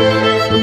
Música